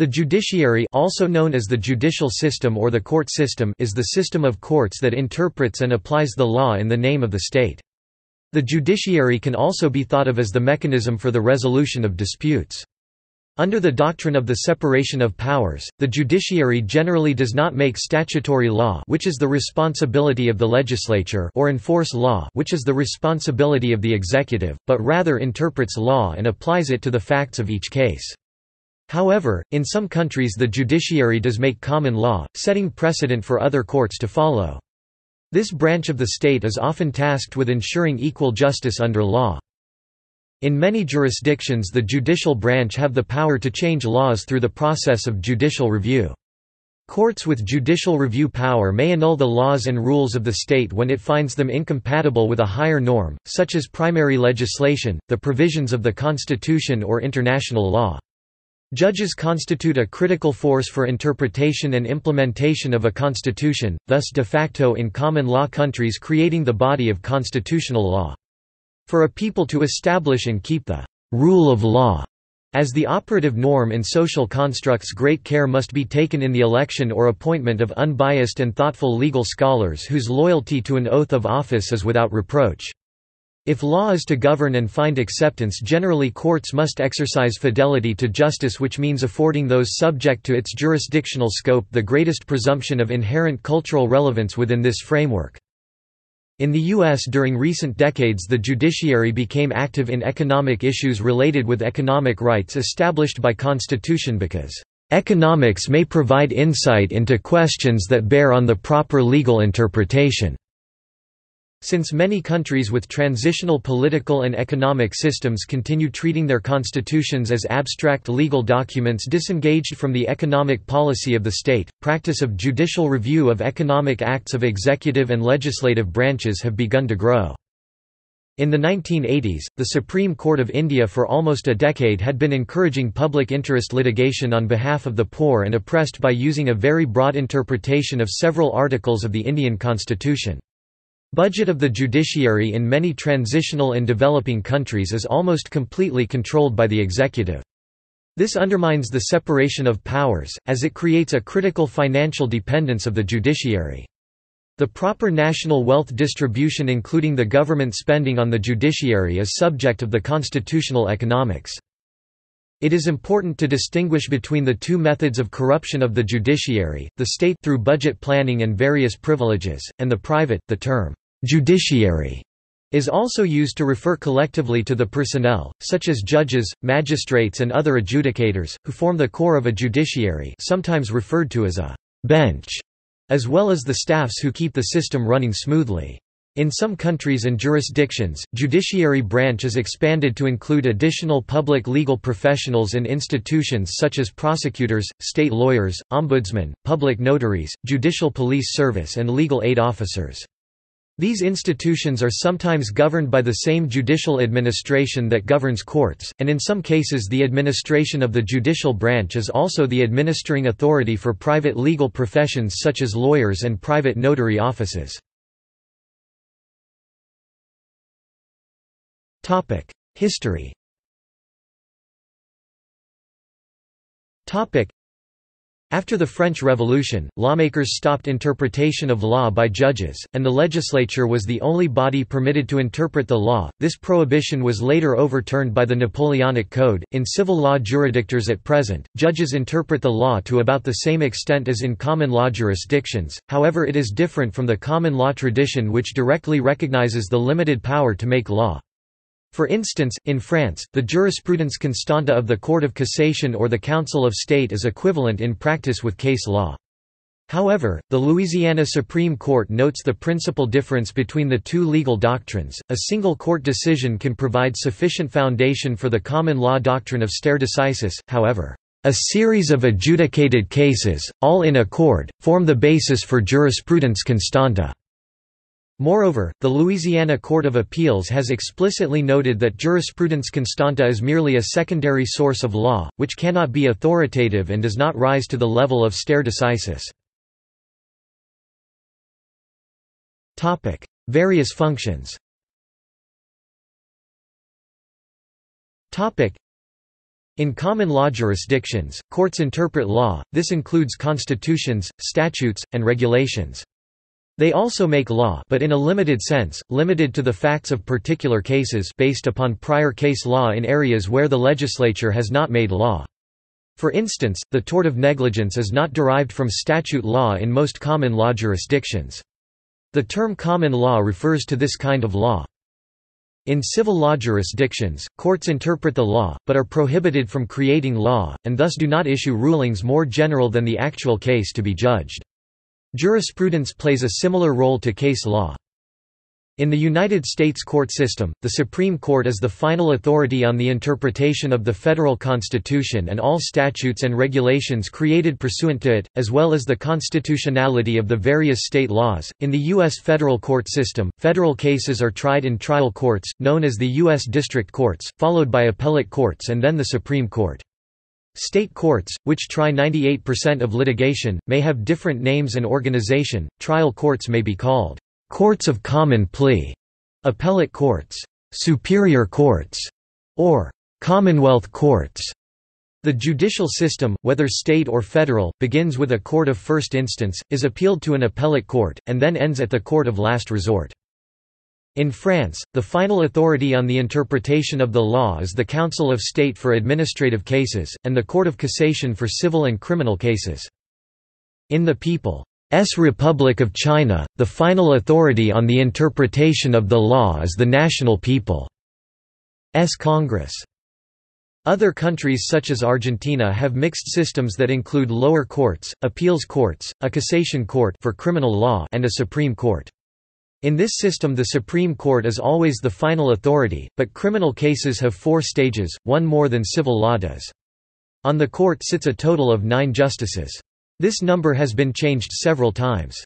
The judiciary also known as the judicial system or the court system is the system of courts that interprets and applies the law in the name of the state. The judiciary can also be thought of as the mechanism for the resolution of disputes. Under the doctrine of the separation of powers, the judiciary generally does not make statutory law which is the responsibility of the legislature or enforce law which is the responsibility of the executive, but rather interprets law and applies it to the facts of each case. However, in some countries the judiciary does make common law, setting precedent for other courts to follow. This branch of the state is often tasked with ensuring equal justice under law. In many jurisdictions the judicial branch have the power to change laws through the process of judicial review. Courts with judicial review power may annul the laws and rules of the state when it finds them incompatible with a higher norm, such as primary legislation, the provisions of the Constitution or international law. Judges constitute a critical force for interpretation and implementation of a constitution, thus de facto in common law countries creating the body of constitutional law. For a people to establish and keep the rule of law as the operative norm in social constructs great care must be taken in the election or appointment of unbiased and thoughtful legal scholars whose loyalty to an oath of office is without reproach. If law is to govern and find acceptance generally courts must exercise fidelity to justice which means affording those subject to its jurisdictional scope the greatest presumption of inherent cultural relevance within this framework. In the U.S. during recent decades the judiciary became active in economic issues related with economic rights established by Constitution because, "...economics may provide insight into questions that bear on the proper legal interpretation." Since many countries with transitional political and economic systems continue treating their constitutions as abstract legal documents disengaged from the economic policy of the state, practice of judicial review of economic acts of executive and legislative branches have begun to grow. In the 1980s, the Supreme Court of India for almost a decade had been encouraging public interest litigation on behalf of the poor and oppressed by using a very broad interpretation of several articles of the Indian constitution. Budget of the judiciary in many transitional and developing countries is almost completely controlled by the executive. This undermines the separation of powers, as it creates a critical financial dependence of the judiciary. The proper national wealth distribution including the government spending on the judiciary is subject of the constitutional economics. It is important to distinguish between the two methods of corruption of the judiciary, the state through budget planning and various privileges, and the private. The term Judiciary is also used to refer collectively to the personnel, such as judges, magistrates and other adjudicators, who form the core of a judiciary sometimes referred to as a «bench», as well as the staffs who keep the system running smoothly. In some countries and jurisdictions, judiciary branch is expanded to include additional public legal professionals and institutions such as prosecutors, state lawyers, ombudsmen, public notaries, judicial police service and legal aid officers. These institutions are sometimes governed by the same judicial administration that governs courts, and in some cases the administration of the judicial branch is also the administering authority for private legal professions such as lawyers and private notary offices. History after the French Revolution, lawmakers stopped interpretation of law by judges, and the legislature was the only body permitted to interpret the law. This prohibition was later overturned by the Napoleonic Code. In civil law jurisdictions at present, judges interpret the law to about the same extent as in common law jurisdictions, however, it is different from the common law tradition which directly recognizes the limited power to make law. For instance, in France, the jurisprudence constante of the Court of Cassation or the Council of State is equivalent in practice with case law. However, the Louisiana Supreme Court notes the principal difference between the two legal doctrines. A single court decision can provide sufficient foundation for the common law doctrine of stare decisis, however, a series of adjudicated cases, all in accord, form the basis for jurisprudence constante. Moreover, the Louisiana Court of Appeals has explicitly noted that jurisprudence constante is merely a secondary source of law, which cannot be authoritative and does not rise to the level of stare decisis. Various functions In common law jurisdictions, courts interpret law, this includes constitutions, statutes, and regulations. They also make law but in a limited sense, limited to the facts of particular cases based upon prior case law in areas where the legislature has not made law. For instance, the tort of negligence is not derived from statute law in most common law jurisdictions. The term common law refers to this kind of law. In civil law jurisdictions, courts interpret the law, but are prohibited from creating law, and thus do not issue rulings more general than the actual case to be judged. Jurisprudence plays a similar role to case law. In the United States court system, the Supreme Court is the final authority on the interpretation of the federal Constitution and all statutes and regulations created pursuant to it, as well as the constitutionality of the various state laws. In the U.S. federal court system, federal cases are tried in trial courts, known as the U.S. District Courts, followed by appellate courts and then the Supreme Court. State courts, which try 98% of litigation, may have different names and organization. Trial courts may be called courts of common plea, appellate courts, superior courts, or commonwealth courts. The judicial system, whether state or federal, begins with a court of first instance, is appealed to an appellate court, and then ends at the court of last resort. In France, the final authority on the interpretation of the law is the Council of State for Administrative Cases, and the Court of Cassation for civil and criminal cases. In the People's Republic of China, the final authority on the interpretation of the law is the National People's Congress. Other countries such as Argentina have mixed systems that include lower courts, appeals courts, a cassation court for criminal law and a Supreme Court. In this system the Supreme Court is always the final authority, but criminal cases have four stages, one more than civil law does. On the court sits a total of nine justices. This number has been changed several times.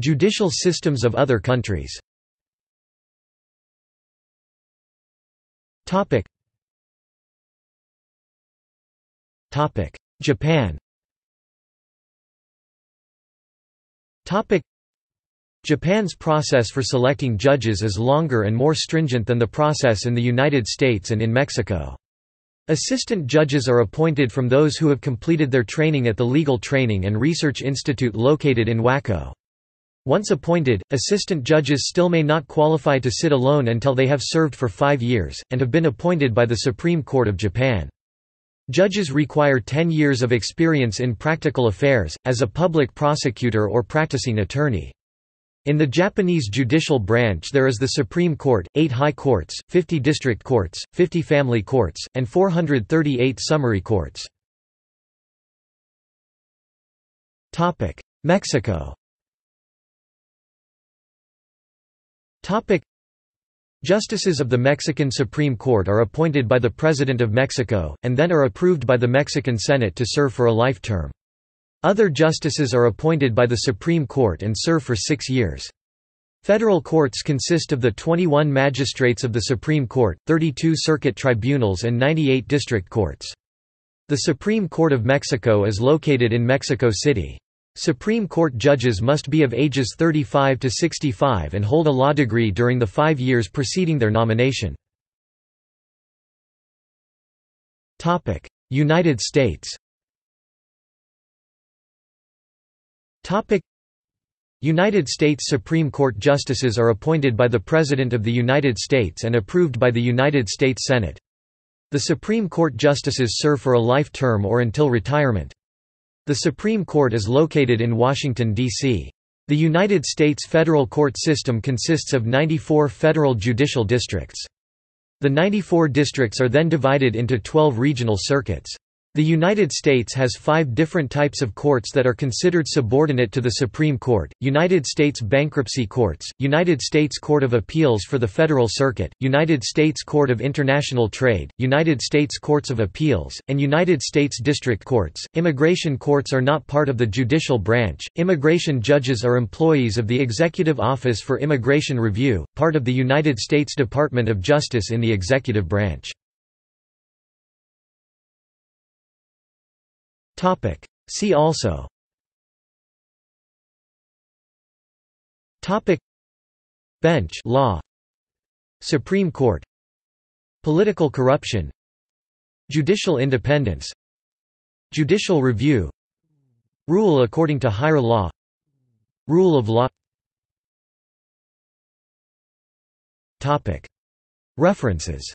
Judicial systems of other countries Japan Japan's process for selecting judges is longer and more stringent than the process in the United States and in Mexico. Assistant judges are appointed from those who have completed their training at the Legal Training and Research Institute located in Wakō. Once appointed, assistant judges still may not qualify to sit alone until they have served for five years, and have been appointed by the Supreme Court of Japan. Judges require 10 years of experience in practical affairs, as a public prosecutor or practicing attorney. In the Japanese judicial branch there is the Supreme Court, 8 high courts, 50 district courts, 50 family courts, and 438 summary courts. Mexico Justices of the Mexican Supreme Court are appointed by the President of Mexico, and then are approved by the Mexican Senate to serve for a life term. Other justices are appointed by the Supreme Court and serve for six years. Federal courts consist of the 21 magistrates of the Supreme Court, 32 circuit tribunals and 98 district courts. The Supreme Court of Mexico is located in Mexico City. Supreme Court judges must be of ages 35 to 65 and hold a law degree during the five years preceding their nomination. United States United States Supreme Court justices are appointed by the President of the United States and approved by the United States Senate. The Supreme Court justices serve for a life term or until retirement. The Supreme Court is located in Washington, D.C. The United States federal court system consists of 94 federal judicial districts. The 94 districts are then divided into 12 regional circuits. The United States has five different types of courts that are considered subordinate to the Supreme Court, United States Bankruptcy Courts, United States Court of Appeals for the Federal Circuit, United States Court of International Trade, United States Courts of Appeals, and United States District Courts. Immigration courts are not part of the judicial branch, immigration judges are employees of the Executive Office for Immigration Review, part of the United States Department of Justice in the executive branch. Topic. See also. Topic. Bench law. Supreme Court. Political corruption. Judicial independence. Judicial review. Rule according to higher law. Rule of law. References